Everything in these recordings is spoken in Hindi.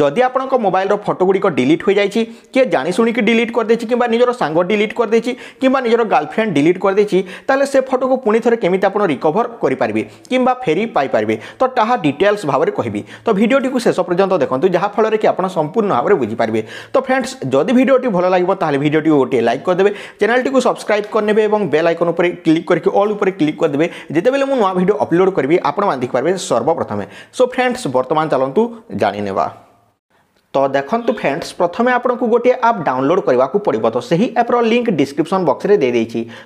যদি আপনার মোবাইলর ফটো গুড়ি ডিলিট হয়ে যাই কি জাশুণিকি ডিলিট করেদেছি কিংবা নিজের সাঙ্গ ডিলিট করেদেছি কিংবা নিজের গার্লফ্রেন্ড ডিলিট করেদেছি তাহলে সে ফটোকে পুঁ থরে কেমিতি আপনার রিকভর করে পারবে কিংবা ফেরি পাইপারে তো তাহা ডিটেলস ভাবে কহবি তো ভিডিওটি শেষ পর্যন্ত দেখুন যা যাফলের কি আপনার সম্পূর্ণ ভাবে বুঝিপারে তো ফ্রেন্ডস যদি ভিডিওটি ভালো লাগবে তাহলে ভিডিওটি গোটি লাইক করেদেবে চ্যানেলটি সবসক্রাইব করে এবং বেল আইকন উপরে ক্লিক করি অল উপরে ক্লিক করেদেবে যেতবে মু নয় ভিডিও অপলোড করবি আপনার দেখিপারে সর্বপ্রথমে সো ফ্রেন্ডস বর্তমান চলতু চালু নেওয়া तो देखु फ्रेंड्स प्रथम आपको गोटे आप डाउनलोड करने पड़ तो से ही एप्र लिंक डिस्क्रिप्सन बक्स में दे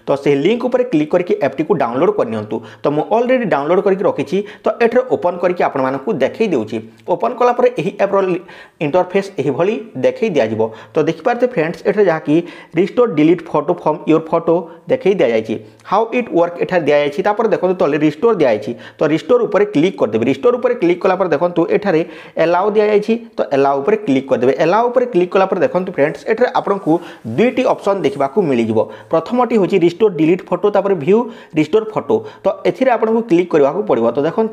तो से ही लिंक उपर क्लिक करके एप टी डाउनलोड कर तो मुझे अलरेडी डाउनलोड करके रखी तो एटर ओपन करके देखे ओपन कलापर यह आप्र इंटरफेस यही देख दिजाव तो देखिपारे फ्रेंड्स एटे जहाँकि restore delete photo from your photo देखे दि जाए हाउ इट वर्क यहाँ दि जाएगी देखो तो रिस्टोर दि जाए तो रिस्टोर उपर क्लिक करदेवि रिस्टोर उपर क्लिक कलापर देखो यठार एलाउ दि जाए तो एलाओ ক্লিক করে এলাও উপরে ক্লিক কলা পরে দেখুন ফ্রেন্ডস এটার আপনার দুইটি অপসন দেখা মিলিযোগ প্রথমটি হচ্ছে রিস্টোর ডিলিট ফটো তাপরে ভিউ রিস্টোর ফটো তো এর আপনার ক্লিক করা পড়ব তো দেখুন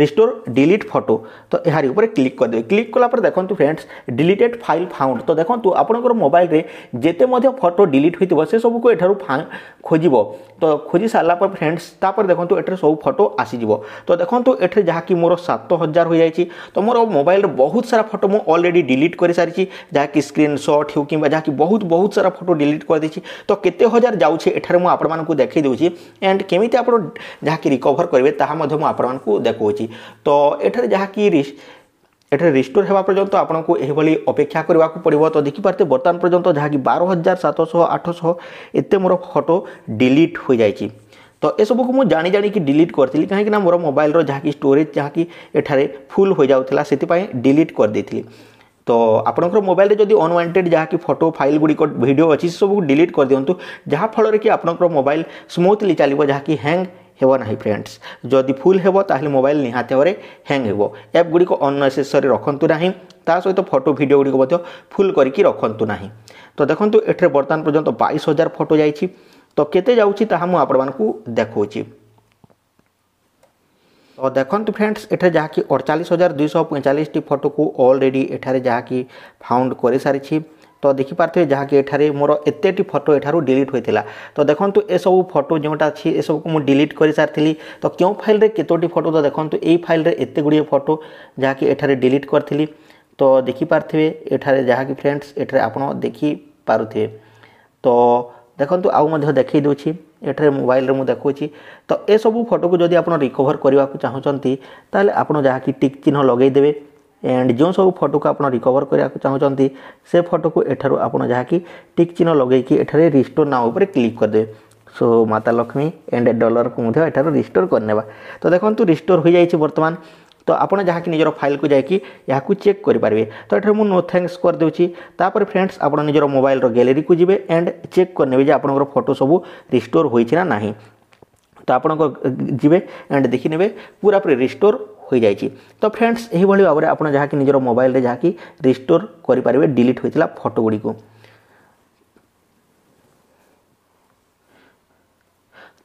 রিস্টোর ডিলিট ফটো তো এর উপরে ক্লিক করে ক্লিক কলাপরে দেখুন ফ্রেন্ডস ডিলিটেড ফাইল ফাউন্ড তো দেখুন আপনার মোবাইলে যেতে মধ্যে ফটো ডিলিট হয়ে সেসবু এঠার খোঁজব তো খোঁজি সারা পরে ফ্রেন্ডস তাপরে দেখুন এটার সব ফটো আসিযোগ তো দেখুন এটার যা কি মোর সাত হাজার হয়ে যাই তো মোর মোবাইলের বহুত সারা ফটো মু অলরেডি ডিলিট করে সারিছি যা কি স্ক্রিনশট হো কিংবা যা কি বহুত বহুত সারা ফটো ডিলিট করে দিয়েছি তো কেতে হাজার যাচ্ছে এঠার মু আপনার দেখাই দেছি এন্ড কেমিতি আপনার যা কি রিকভর করবে তাহা মধ্যে আপনার देखा तो यठार जहाँकि एटे रिस्टोर होगा पर्यटन तो आपको यही अपेक्षा करवाक पड़ो तो देखिपारे बर्तमान पर्यटन जहाँकि बार हजार सतश आठश एत मोर फटो डिलीट हो जाए तो यह सबको मुझे जाणी जाणी डिलीट करी कहीं मोर मोबाइल जहाँकि स्टोरेज जहाँकि फुल हो जाता से डिलीट कर दे तो आपंकर मोबाइल जो अनवांटेड जहाँकि फटो फाइल गुड़िक भिड अच्छी सबको डिलीट कर दिंतु जहाँफल कि आपंकर मोबाइल स्मुथली चलो जहाँकि हैंग होना फ्रेंड्स जदि फुल हेल्ब मोबाइल निहाती भाव में हैंग हो एप गुड़िक अनेसेसरी रखु ना ता सहित फटो भिड गुड़ी फुल करके रखत ना तो देखो एटे बर्तमान पर्यटन बैस हजार फटो जा तो कैसे जाऊँगी ता मुझे देखा तो देखते फ्रेंड्स एटे जहाँकि अड़चाश हजार दुई पैंचाश फटो को अलरेडी एटे जहाँकि फाउंड कर सारी তো দেখিপারে যাকে এখানে মোর এতেটি ফটো এঠার ডিলিট হয়েছিল তো দেখুন এসব ফটো যেটা আছে এসব মু ডিলিট করে সারি তো কেউ ফাইলরে কতোটি ফটো তো দেখুন এই ফাইলরে এত গুড়িয়ে ফটো যাকে এখানে ডিলিট করি তো দেখিপারে এখানে যাকে ফ্রেন্ডস এখানে আপনার দেখিপারে তো দেখুন আউ দেখাই দেছি এটার মোবাইলের মু দেখছি তো এসব ফটোকে যদি আপনার রিকভর করা চাহুমান তাহলে আপনার যা টিক চিহ্ন লগাই দেবে ଏଣ୍ଡ ଯେଉଁ ସବୁ ଫଟୋକୁ ଆପଣ ରିକଭର କରିବାକୁ ଚାହୁଁଛନ୍ତି ସେ ଫଟୋକୁ ଏଠାରୁ ଆପଣ ଯାହାକି ଟିକ୍ ଚିହ୍ନ ଲଗେଇକି ଏଠାରେ ରିଷ୍ଟୋର ନାଁ ଉପରେ କ୍ଲିକ୍ କରିଦେବେ ସୋ ମାତା ଲକ୍ଷ୍ମୀ ଏଣ୍ଡ ଡଲାରକୁ ମଧ୍ୟ ଏଠାରୁ ରିଷ୍ଟୋର କରିନେବା ତ ଦେଖନ୍ତୁ ରିଷ୍ଟୋର ହୋଇଯାଇଛି ବର୍ତ୍ତମାନ ତ ଆପଣ ଯାହାକି ନିଜର ଫାଇଲ୍କୁ ଯାଇକି ଏହାକୁ ଚେକ୍ କରିପାରିବେ ତ ଏଠାରେ ମୁଁ ନୋ ଥ୍ୟାଙ୍କସ୍ କରିଦେଉଛି ତାପରେ ଫ୍ରେଣ୍ଡସ୍ ଆପଣ ନିଜର ମୋବାଇଲର ଗ୍ୟାଲେରୀକୁ ଯିବେ ଆଣ୍ଡ ଚେକ୍ କରିନେବେ ଯେ ଆପଣଙ୍କର ଫଟୋ ସବୁ ରିଷ୍ଟୋର ହୋଇଛି ନା ନାହିଁ ତ ଆପଣଙ୍କ ଯିବେ ଆଣ୍ଡ ଦେଖିନେବେ ପୁରାପୁରି ରିଷ୍ଟୋର ହୋଇଯାଇଛି ତ ଫ୍ରେଣ୍ଡସ୍ ଏହିଭଳି ଭାବରେ ଆପଣ ଯାହାକି ନିଜର ମୋବାଇଲରେ ଯାହାକି ରିଷ୍ଟୋର୍ କରିପାରିବେ ଡିଲିଟ୍ ହୋଇଥିଲା ଫଟୋ ଗୁଡ଼ିକୁ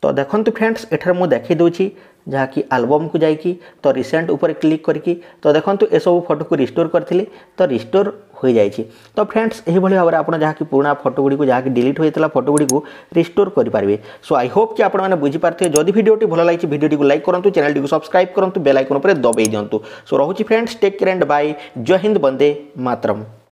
ତ ଦେଖନ୍ତୁ ଫ୍ରେଣ୍ଡସ୍ ଏଠାରେ ମୁଁ ଦେଖାଇ ଦେଉଛି ଯାହାକି ଆଲବମ୍କୁ ଯାଇକି ତ ରିସେଣ୍ଟ ଉପରେ କ୍ଲିକ୍ କରିକି ତ ଦେଖନ୍ତୁ ଏସବୁ ଫଟୋକୁ ରିଷ୍ଟୋର୍ କରିଥିଲି ତ ରିଷ୍ଟୋର୍ ହୋଇଯାଇଛି ତ ଫ୍ରେଣ୍ଡସ୍ ଏହିଭଳି ଭାବରେ ଆପଣ ଯାହାକି ପୁରୁଣା ଫଟୋ ଗୁଡ଼ିକୁ ଯାହାକି ଡିଲିଟ୍ ହୋଇଥିଲା ଫଟୋ ଗୁଡ଼ିକୁ ରିଷ୍ଟୋର୍ କରିପାରିବେ ସୋ ଆଇ ହୋପ୍ କି ଆପଣମାନେ ବୁଝିପାରୁଥିବେ ଯଦି ଭିଡ଼ିଓଟି ଭଲ ଲାଗିଛି ଭିଡ଼ିଓଟିକୁ ଲାଇକ୍ କରନ୍ତୁ ଚ୍ୟାନେଲ୍ଟିକୁ ସବସ୍କ୍ରାଇବ୍ କରନ୍ତୁ ବେଲ୍ ଆଇକନ୍ ଉପରେ ଦବାଇ ଦିଅନ୍ତୁ ସୋ ରହୁଛି friends take care and bye ଜୟ ହିନ୍ଦ ବନ୍ଦେ ମାତରମ୍